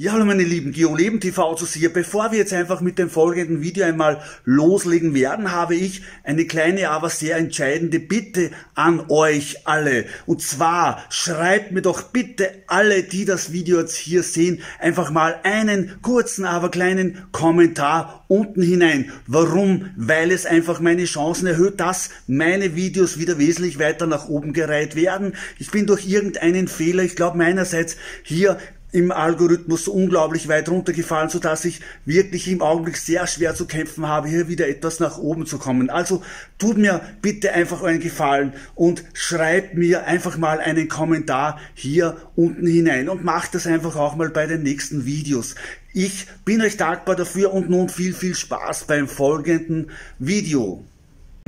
Ja, hallo meine lieben GeoLeben TV zu hier. Bevor wir jetzt einfach mit dem folgenden Video einmal loslegen werden, habe ich eine kleine, aber sehr entscheidende Bitte an euch alle. Und zwar schreibt mir doch bitte alle, die das Video jetzt hier sehen, einfach mal einen kurzen, aber kleinen Kommentar unten hinein. Warum? Weil es einfach meine Chancen erhöht, dass meine Videos wieder wesentlich weiter nach oben gereiht werden. Ich bin durch irgendeinen Fehler, ich glaube meinerseits, hier im Algorithmus unglaublich weit runtergefallen, so dass ich wirklich im Augenblick sehr schwer zu kämpfen habe, hier wieder etwas nach oben zu kommen. Also tut mir bitte einfach einen Gefallen und schreibt mir einfach mal einen Kommentar hier unten hinein und macht das einfach auch mal bei den nächsten Videos. Ich bin euch dankbar dafür und nun viel, viel Spaß beim folgenden Video.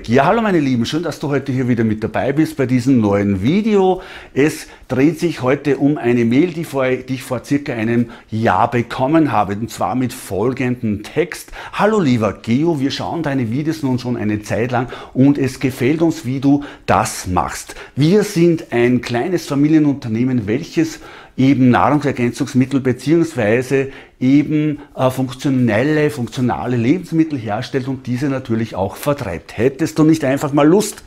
Ja, hallo meine Lieben, schön, dass du heute hier wieder mit dabei bist bei diesem neuen Video. Es dreht sich heute um eine Mail, die, vor, die ich vor circa einem Jahr bekommen habe, und zwar mit folgendem Text. Hallo lieber Geo, wir schauen deine Videos nun schon eine Zeit lang und es gefällt uns, wie du das machst. Wir sind ein kleines Familienunternehmen, welches eben Nahrungsergänzungsmittel beziehungsweise eben äh, funktionelle, funktionale Lebensmittel herstellt und diese natürlich auch vertreibt. Hättest du nicht einfach mal Lust,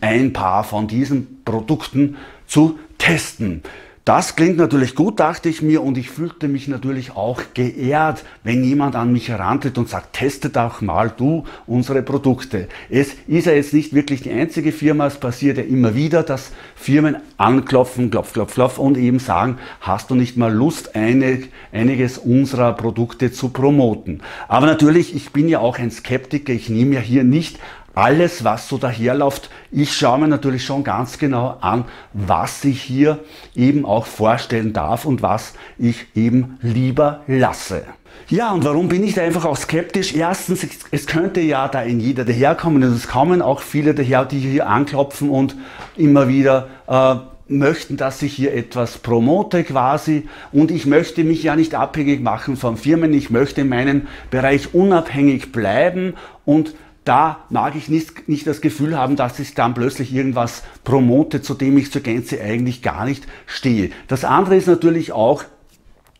ein paar von diesen Produkten zu testen? Das klingt natürlich gut, dachte ich mir, und ich fühlte mich natürlich auch geehrt, wenn jemand an mich herantritt und sagt, teste doch mal du unsere Produkte. Es ist ja jetzt nicht wirklich die einzige Firma, es passiert ja immer wieder, dass Firmen anklopfen, klopf, klopf, klopf und eben sagen, hast du nicht mal Lust, eine, einiges unserer Produkte zu promoten. Aber natürlich, ich bin ja auch ein Skeptiker, ich nehme ja hier nicht alles, was so daherläuft. Ich schaue mir natürlich schon ganz genau an, was ich hier eben auch vorstellen darf und was ich eben lieber lasse. Ja, und warum bin ich da einfach auch skeptisch? Erstens, es könnte ja da in jeder daherkommen und es kommen auch viele daher, die hier anklopfen und immer wieder äh, möchten, dass ich hier etwas promote quasi und ich möchte mich ja nicht abhängig machen von Firmen, ich möchte in meinem Bereich unabhängig bleiben und da mag ich nicht, nicht das Gefühl haben, dass ich dann plötzlich irgendwas promote, zu dem ich zur Gänze eigentlich gar nicht stehe. Das andere ist natürlich auch,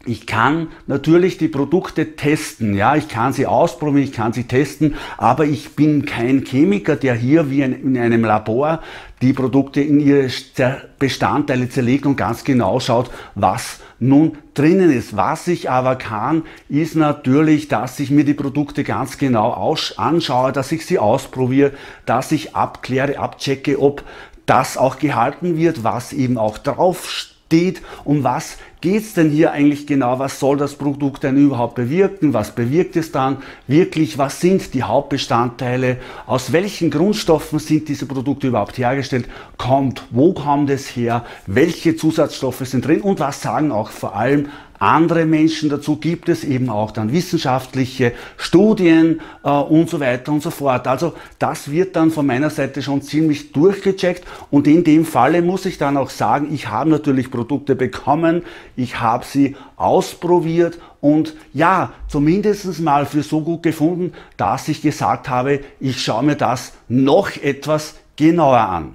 ich kann natürlich die Produkte testen, ja, ich kann sie ausprobieren, ich kann sie testen, aber ich bin kein Chemiker, der hier wie in einem Labor die Produkte in ihre Bestandteile zerlegt und ganz genau schaut, was nun drinnen ist. Was ich aber kann, ist natürlich, dass ich mir die Produkte ganz genau anschaue, dass ich sie ausprobiere, dass ich abkläre, abchecke, ob das auch gehalten wird, was eben auch draufsteht steht. Um was geht es denn hier eigentlich genau? Was soll das Produkt denn überhaupt bewirken? Was bewirkt es dann wirklich? Was sind die Hauptbestandteile? Aus welchen Grundstoffen sind diese Produkte überhaupt hergestellt? Kommt, wo kommt es her? Welche Zusatzstoffe sind drin? Und was sagen auch vor allem andere Menschen. Dazu gibt es eben auch dann wissenschaftliche Studien äh, und so weiter und so fort. Also das wird dann von meiner Seite schon ziemlich durchgecheckt und in dem Falle muss ich dann auch sagen, ich habe natürlich Produkte bekommen, ich habe sie ausprobiert und ja, zumindest mal für so gut gefunden, dass ich gesagt habe, ich schaue mir das noch etwas genauer an.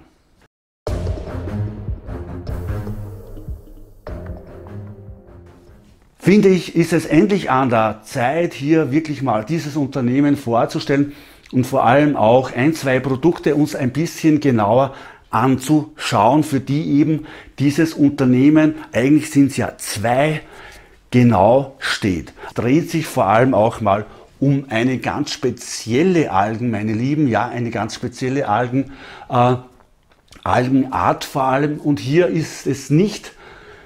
finde ich, ist es endlich an der Zeit, hier wirklich mal dieses Unternehmen vorzustellen und vor allem auch ein, zwei Produkte uns ein bisschen genauer anzuschauen, für die eben dieses Unternehmen, eigentlich sind es ja zwei, genau steht. Dreht sich vor allem auch mal um eine ganz spezielle Algen, meine Lieben, ja, eine ganz spezielle Algen, äh, Algenart vor allem. Und hier ist es nicht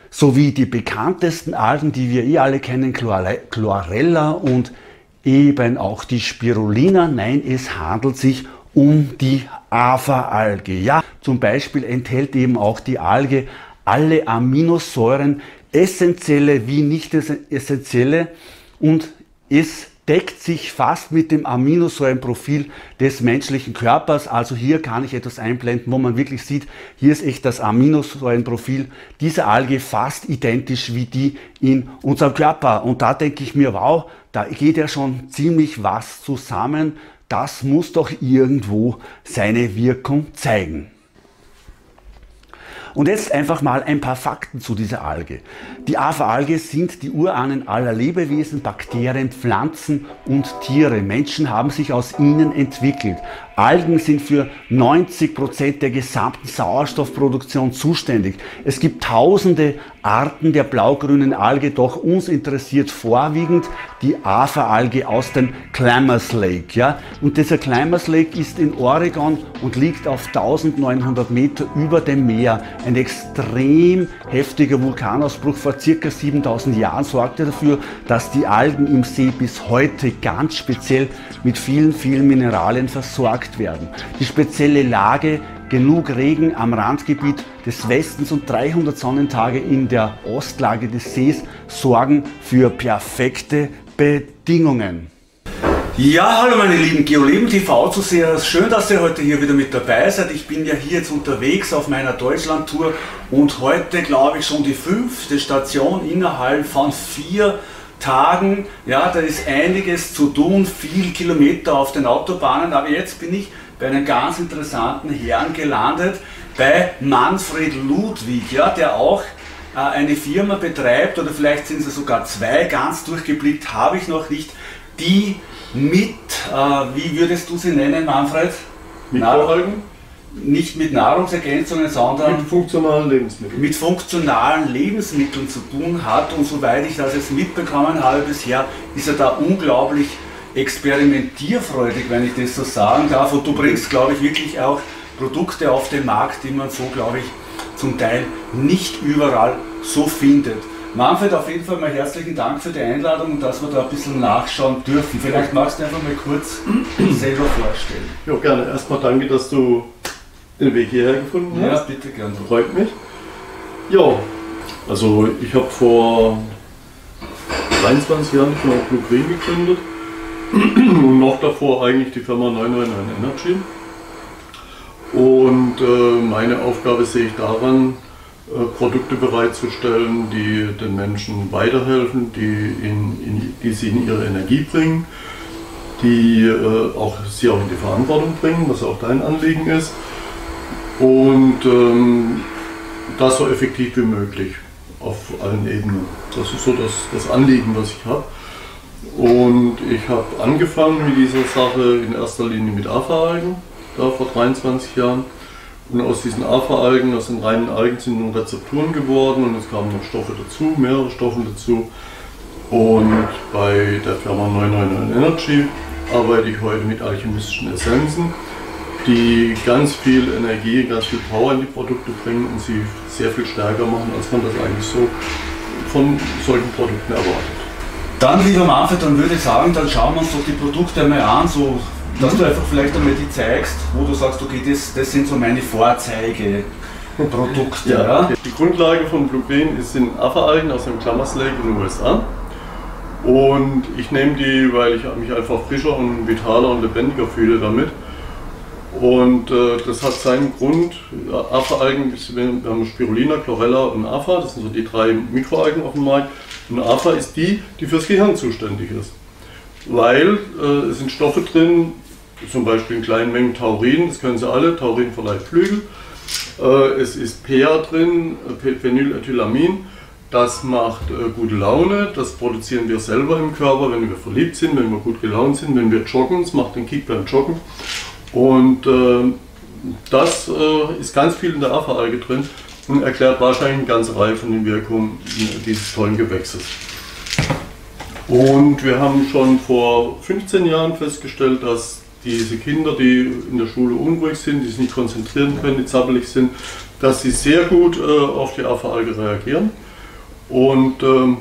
sowie die bekanntesten Algen, die wir eh alle kennen, Chlorella und eben auch die Spirulina. Nein, es handelt sich um die Afa-Alge. Ja, zum Beispiel enthält eben auch die Alge alle Aminosäuren, essentielle wie nicht essentielle und es deckt sich fast mit dem Aminosäurenprofil des menschlichen Körpers. Also hier kann ich etwas einblenden, wo man wirklich sieht, hier ist echt das Aminosäurenprofil dieser Alge fast identisch wie die in unserem Körper. Und da denke ich mir, wow, da geht ja schon ziemlich was zusammen. Das muss doch irgendwo seine Wirkung zeigen. Und jetzt einfach mal ein paar Fakten zu dieser Alge. Die Afa-Alge sind die Urahnen aller Lebewesen, Bakterien, Pflanzen und Tiere. Menschen haben sich aus ihnen entwickelt. Algen sind für 90 Prozent der gesamten Sauerstoffproduktion zuständig. Es gibt tausende Arten der blaugrünen Alge, doch uns interessiert vorwiegend die Afa-Alge aus dem Clamers Lake. Ja? Und dieser Clamers Lake ist in Oregon und liegt auf 1900 Meter über dem Meer. Ein extrem heftiger Vulkanausbruch vor circa 7000 Jahren sorgte dafür, dass die Algen im See bis heute ganz speziell mit vielen, vielen Mineralien versorgt werden. Die spezielle Lage, genug Regen am Randgebiet des Westens und 300 Sonnentage in der Ostlage des Sees sorgen für perfekte Bedingungen. Ja, hallo meine lieben Geoleben TV-Zuseher. Schön, dass ihr heute hier wieder mit dabei seid. Ich bin ja hier jetzt unterwegs auf meiner Deutschland-Tour und heute, glaube ich, schon die fünfte Station innerhalb von vier Tagen. Ja, da ist einiges zu tun, viel Kilometer auf den Autobahnen, aber jetzt bin ich bei einem ganz interessanten Herrn gelandet, bei Manfred Ludwig, ja, der auch äh, eine Firma betreibt, oder vielleicht sind es sogar zwei, ganz durchgeblickt habe ich noch nicht, die mit, äh, wie würdest du sie nennen, Manfred? Mikroalgen? nicht mit Nahrungsergänzungen, sondern mit funktionalen Lebensmitteln. Mit funktionalen Lebensmitteln zu tun hat. Und soweit ich das jetzt mitbekommen habe bisher, ist er da unglaublich experimentierfreudig, wenn ich das so sagen darf. Und du bringst, glaube ich, wirklich auch Produkte auf den Markt, die man so, glaube ich, zum Teil nicht überall so findet. Manfred, auf jeden Fall mal herzlichen Dank für die Einladung und dass wir da ein bisschen nachschauen dürfen. Vielleicht magst du einfach mal kurz selber vorstellen. Ja, gerne. Erstmal danke, dass du den Weg hierher gefunden hast. Ja, bitte gerne. Freut mich. Ja, also ich habe vor 23 Jahren die Firma Blue Green gegründet noch davor eigentlich die Firma 999 Energy. Und äh, meine Aufgabe sehe ich daran, äh, Produkte bereitzustellen, die den Menschen weiterhelfen, die, in, in, die sie in ihre Energie bringen, die äh, auch sie auch in die Verantwortung bringen, was auch dein Anliegen ist und ähm, das so effektiv wie möglich auf allen Ebenen. Das ist so das, das Anliegen, was ich habe. Und ich habe angefangen mit dieser Sache in erster Linie mit AFA-Algen, da vor 23 Jahren. Und aus diesen AFA-Algen, aus den reinen Algen sind nun Rezepturen geworden und es kamen noch Stoffe dazu, mehrere Stoffe dazu. Und bei der Firma 999 Energy arbeite ich heute mit alchemistischen Essenzen die ganz viel Energie, ganz viel Power in die Produkte bringen und sie sehr viel stärker machen, als man das eigentlich so von solchen Produkten erwartet. Dann, lieber Manfred, dann würde ich sagen, dann schauen wir uns doch die Produkte einmal an, so, dass du einfach vielleicht einmal die zeigst, wo du sagst, okay, das, das sind so meine Vorzeigeprodukte. ja, ja. Die Grundlage von Blue Green sind Affe-Algen aus dem Klammers Lake in den USA. Und ich nehme die, weil ich mich einfach frischer und vitaler und lebendiger fühle damit. Und äh, das hat seinen Grund. Afa-Algen, wir haben Spirulina, Chlorella und Afa, das sind so die drei Mikroalgen auf dem Markt. Und Afa ist die, die fürs Gehirn zuständig ist. Weil äh, es sind Stoffe drin, zum Beispiel in kleinen Mengen Taurin, das können Sie alle, Taurin verleiht Flügel. Äh, es ist PA drin, Phenylethylamin. Das macht äh, gute Laune, das produzieren wir selber im Körper, wenn wir verliebt sind, wenn wir gut gelaunt sind, wenn wir joggen, es macht den Kick beim Joggen. Und äh, das äh, ist ganz viel in der Affe-Alge drin und erklärt wahrscheinlich eine ganze Reihe von den Wirkungen dieses tollen Gewächses. Und wir haben schon vor 15 Jahren festgestellt, dass diese Kinder, die in der Schule unruhig sind, die sich nicht konzentrieren können, die zappelig sind, dass sie sehr gut äh, auf die Affe-Alge reagieren. Und ähm,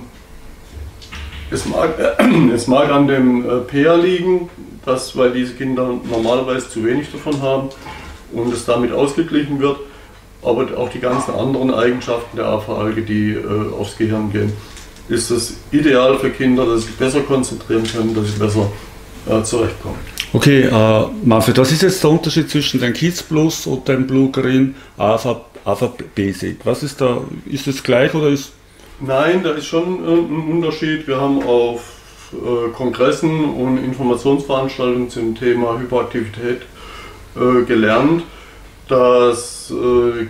es, mag, äh, es mag an dem äh, PA liegen, dass, weil diese Kinder normalerweise zu wenig davon haben und es damit ausgeglichen wird, aber auch die ganzen anderen Eigenschaften der AV-Alge, die äh, aufs Gehirn gehen, ist es ideal für Kinder, dass sie sich besser konzentrieren können, dass sie besser äh, zurechtkommen. Okay, äh, Manfred, was ist jetzt der Unterschied zwischen dem Kids Plus und dem Blue Green AVA, AVA Basic? Was ist da, ist es gleich oder ist... Nein, da ist schon äh, ein Unterschied. Wir haben auf äh, Kongressen und Informationsveranstaltungen zum Thema Hyperaktivität äh, gelernt, dass äh,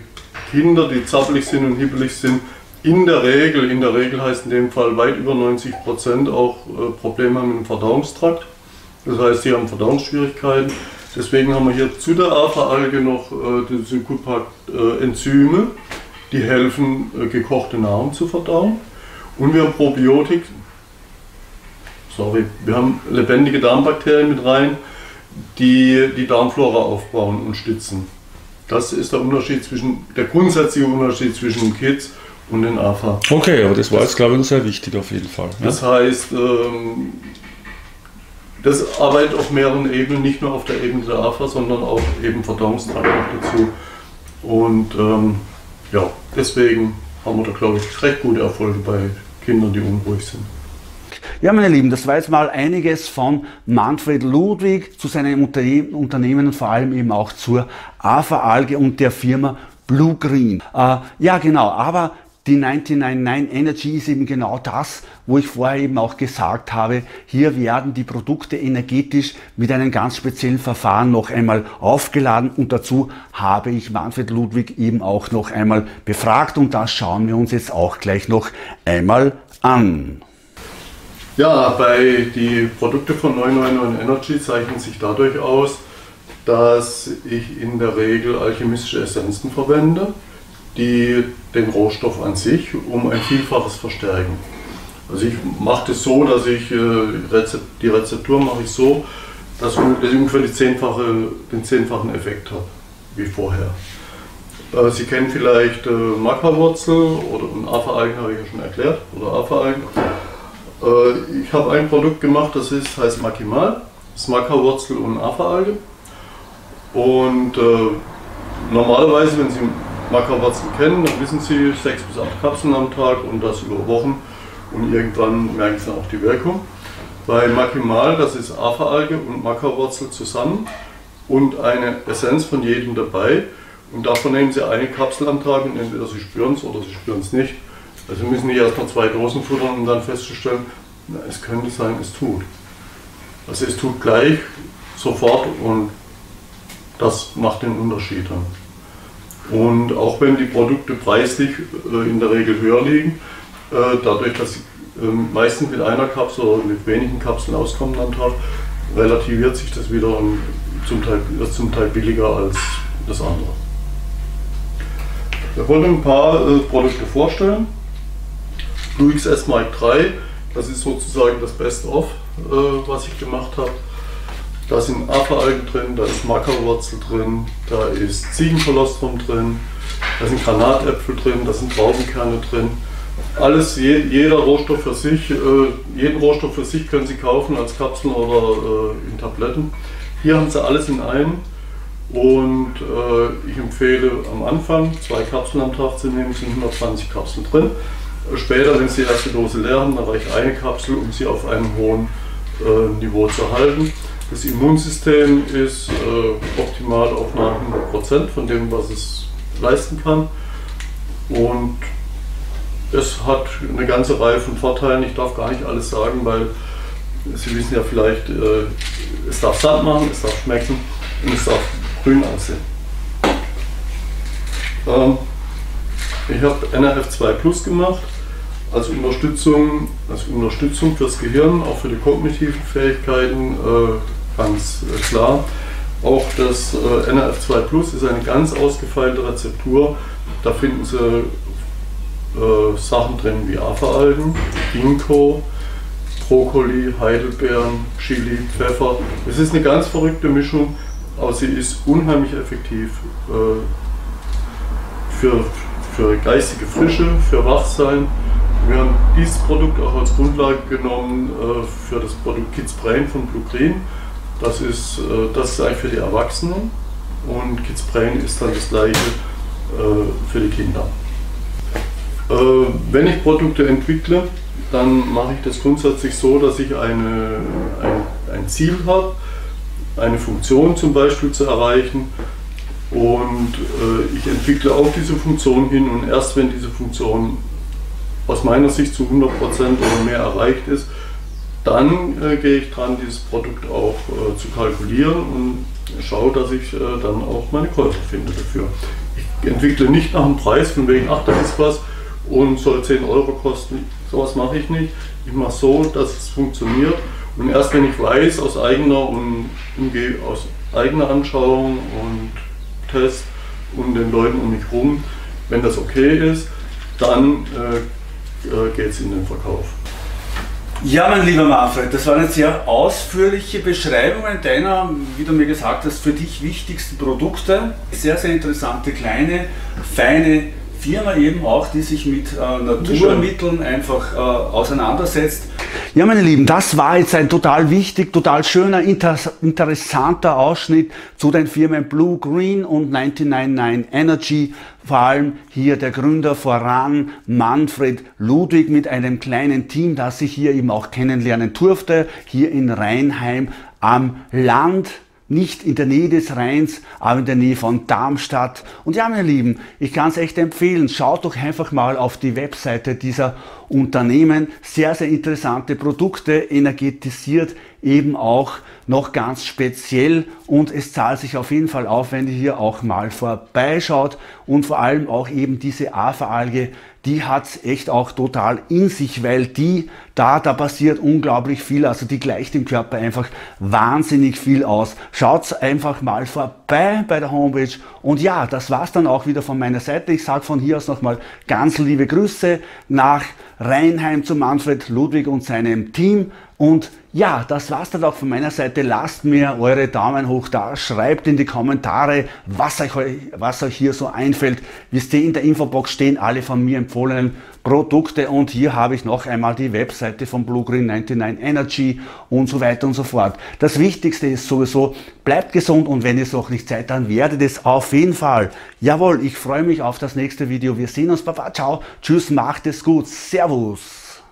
Kinder, die zappelig sind und hibbelig sind, in der Regel, in der Regel heißt in dem Fall weit über 90 Prozent auch äh, Probleme haben mit dem Verdauungstrakt. Das heißt, sie haben Verdauungsschwierigkeiten. Deswegen haben wir hier zu der Afa-Alge noch äh, die Syncopact-Enzyme, die helfen, äh, gekochte Nahrung zu verdauen. Und wir haben Probiotik, sorry, wir haben lebendige Darmbakterien mit rein, die die Darmflora aufbauen und stützen. Das ist der Unterschied zwischen, der grundsätzliche Unterschied zwischen Kids und den AFA. Okay, aber das war jetzt, glaube ich, sehr wichtig auf jeden Fall. Ja? Das heißt, ähm, das arbeitet auf mehreren Ebenen, nicht nur auf der Ebene der AFA, sondern auch eben Verdauungstrakt dazu. Und ähm, ja, deswegen haben wir da, glaube ich, recht gute Erfolge bei Kindern, die unruhig sind. Ja, meine Lieben, das war jetzt mal einiges von Manfred Ludwig zu seinem Unternehmen und vor allem eben auch zur AFA Alge und der Firma Blue Green. Äh, ja, genau, aber die 999 Energy ist eben genau das, wo ich vorher eben auch gesagt habe, hier werden die Produkte energetisch mit einem ganz speziellen Verfahren noch einmal aufgeladen und dazu habe ich Manfred Ludwig eben auch noch einmal befragt und das schauen wir uns jetzt auch gleich noch einmal an. Ja, bei die Produkte von 999 Energy zeichnen sich dadurch aus, dass ich in der Regel alchemistische Essenzen verwende die den Rohstoff an sich um ein Vielfaches verstärken. Also ich mache das so, dass ich äh, die Rezeptur mache ich so, dass ich ungefähr die zehnfache, den zehnfachen Effekt habe wie vorher. Äh, Sie kennen vielleicht äh, Mackerwurzel oder ein Afa-Algen habe ich ja schon erklärt, oder Afa-Algen. Ich habe ein Produkt gemacht, das ist, heißt Makimal, das ist Mackerwurzel und Afa-Alge. Und normalerweise, wenn Sie Mackerwurzeln kennen, dann wissen Sie, sechs bis acht Kapseln am Tag und das über Wochen und irgendwann merken Sie auch die Wirkung. Bei Makimal, das ist Afa-Alge und Mackerwurzel zusammen und eine Essenz von jedem dabei. Und davon nehmen Sie eine Kapsel am Tag und entweder Sie spüren es oder Sie spüren es nicht. Also müssen nicht erstmal zwei Dosen futtern, um dann festzustellen, na, es könnte sein, es tut. Also es tut gleich, sofort und das macht den Unterschied dann. Und auch wenn die Produkte preislich äh, in der Regel höher liegen, äh, dadurch, dass sie ähm, meistens mit einer Kapsel oder mit wenigen Kapseln auskommen am Tag, relativiert sich das wieder und zum Teil, ist zum Teil billiger als das andere. Wir wollen ein paar äh, Produkte vorstellen. Blue XS Mark 3, das ist sozusagen das Best-of, was ich gemacht habe. Da sind Afa-Algen drin, da ist Mackerwurzel drin, da ist Ziegenkolostrum drin, da sind Granatäpfel drin, da sind Traubenkerne drin. Alles, jeder Rohstoff für sich, äh, jeden Rohstoff für sich können Sie kaufen als Kapseln oder äh, in Tabletten. Hier haben Sie alles in einem und äh, ich empfehle am Anfang zwei Kapseln am Tag zu nehmen, sind 120 Kapseln drin. Später, wenn Sie die erste Dose leer haben, dann eine Kapsel, um sie auf einem hohen äh, Niveau zu halten. Das Immunsystem ist äh, optimal auf 100% von dem, was es leisten kann. Und es hat eine ganze Reihe von Vorteilen. Ich darf gar nicht alles sagen, weil Sie wissen ja vielleicht, äh, es darf satt machen, es darf schmecken und es darf grün aussehen. Ähm, ich habe NRF2 Plus gemacht als Unterstützung, als Unterstützung fürs Gehirn, auch für die kognitiven Fähigkeiten. Äh, ganz äh, klar. Auch das äh, NRF2 Plus ist eine ganz ausgefeilte Rezeptur. Da finden Sie äh, Sachen drin wie Afa-Algen, Ginkgo, Brokkoli, Heidelbeeren, Chili, Pfeffer. Es ist eine ganz verrückte Mischung, aber sie ist unheimlich effektiv äh, für, für geistige Frische, für Wachsein. Wir haben dieses Produkt auch als Grundlage genommen äh, für das Produkt Kids Brain von Blue Green. Das ist, äh, das ist eigentlich für die Erwachsenen und Kids Brain ist dann das gleiche äh, für die Kinder. Äh, wenn ich Produkte entwickle, dann mache ich das grundsätzlich so, dass ich eine, ein, ein Ziel habe, eine Funktion zum Beispiel zu erreichen und ich entwickle auf diese Funktion hin und erst wenn diese Funktion aus meiner Sicht zu 100% oder mehr erreicht ist, dann äh, gehe ich dran, dieses Produkt auch äh, zu kalkulieren und schaue, dass ich äh, dann auch meine Käufer finde dafür. Ich entwickle nicht nach dem Preis, von wegen, ach, da ist was und soll 10 Euro kosten. Sowas mache ich nicht. Ich mache so, dass es funktioniert. Und erst wenn ich weiß, aus eigener und aus eigener Anschauung und Test und den Leuten um mich herum, wenn das okay ist, dann äh, äh geht es in den Verkauf. Ja, mein lieber Manfred, das waren jetzt sehr ausführliche Beschreibungen deiner, wie du mir gesagt hast, für dich wichtigsten Produkte. Sehr, sehr interessante, kleine, feine Firma eben auch, die sich mit äh, Naturmitteln einfach äh, auseinandersetzt. Ja, meine Lieben, das war jetzt ein total wichtig, total schöner, inter interessanter Ausschnitt zu den Firmen Blue Green und 999 Energy. Vor allem hier der Gründer voran, Manfred Ludwig, mit einem kleinen Team, das ich hier eben auch kennenlernen durfte, hier in Rheinheim am Land nicht in der Nähe des Rheins, aber in der Nähe von Darmstadt. Und ja, meine Lieben, ich kann es echt empfehlen, schaut doch einfach mal auf die Webseite dieser Unternehmen. Sehr, sehr interessante Produkte, energetisiert eben auch noch ganz speziell und es zahlt sich auf jeden Fall auf, wenn ihr hier auch mal vorbeischaut und vor allem auch eben diese Afa-Alge die hat's echt auch total in sich, weil die, da, da passiert unglaublich viel, also die gleicht im Körper einfach wahnsinnig viel aus. Schaut's einfach mal vorbei bei der Homepage und ja, das war's dann auch wieder von meiner Seite. Ich sage von hier aus nochmal ganz liebe Grüße nach Rheinheim zu Manfred Ludwig und seinem Team und ja, das war's dann auch von meiner Seite. Lasst mir eure Daumen hoch da. Schreibt in die Kommentare, was euch, was euch hier so einfällt. Wisst ihr, in der Infobox stehen alle von mir empfohlenen Produkte und hier habe ich noch einmal die Webseite von Blue Green 99 Energy und so weiter und so fort. Das Wichtigste ist sowieso, bleibt gesund und wenn es noch nicht seid, dann werdet es auf jeden Fall. Jawohl, ich freue mich auf das nächste Video. Wir sehen uns. Baba, ciao. Tschüss, macht es gut. Servus.